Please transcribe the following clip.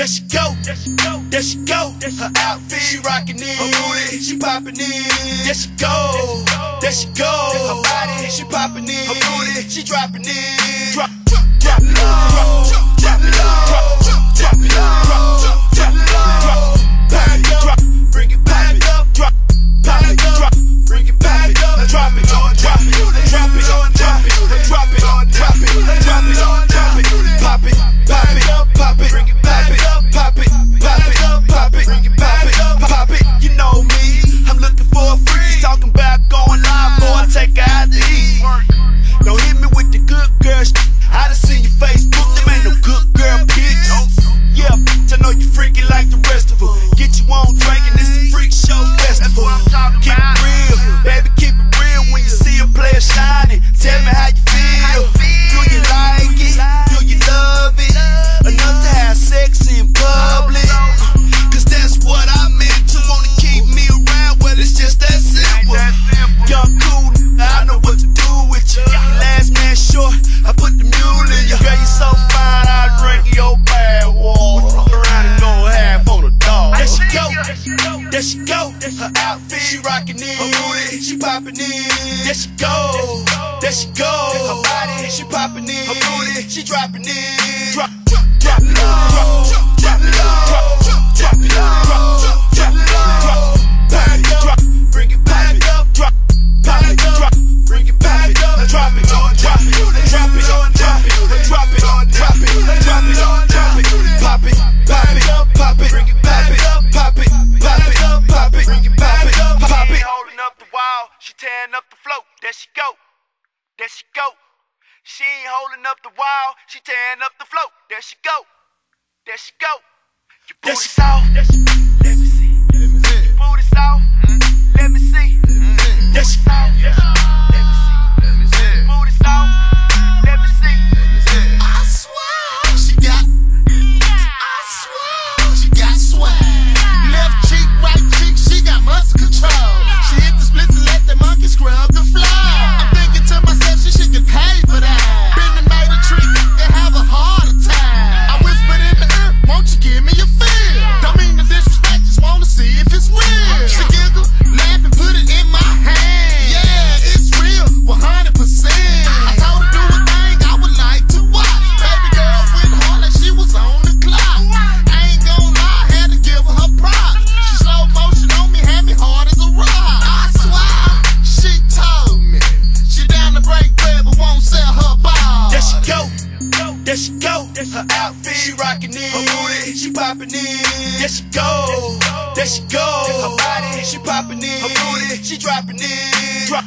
There she go, there she go, there she go. Her outfit, she rockin' it, her booty, she poppin' it. There she go, there she go. Her body, she poppin' it, her booty, she droppin' it. Drop, drop, drop it low, drop it low, drop it low, drop it low, drop it low, drop it low. her outfit. She rockin' it, her booty, she poppin' it. There she go, there she go. Her body, she poppin' it, her booty, she droppin' it. Drop, drop, drop it low, drop it low, drop it low, drop it low. drop, drop, bring it back up, drop, back up, drop, it back up, drop it. up the float. There she go. There she go. She ain't holding up the wall. She tearing up the float. There she go. There she go. Your booty soft. Let me see. Your booty soft. Let me see. Your booty soft. she go. Her outfit, she rockin' it. Her booty, she poppin' it. There she go. There she go. Her body, she poppin' it. Her booty, she dropping it. Drop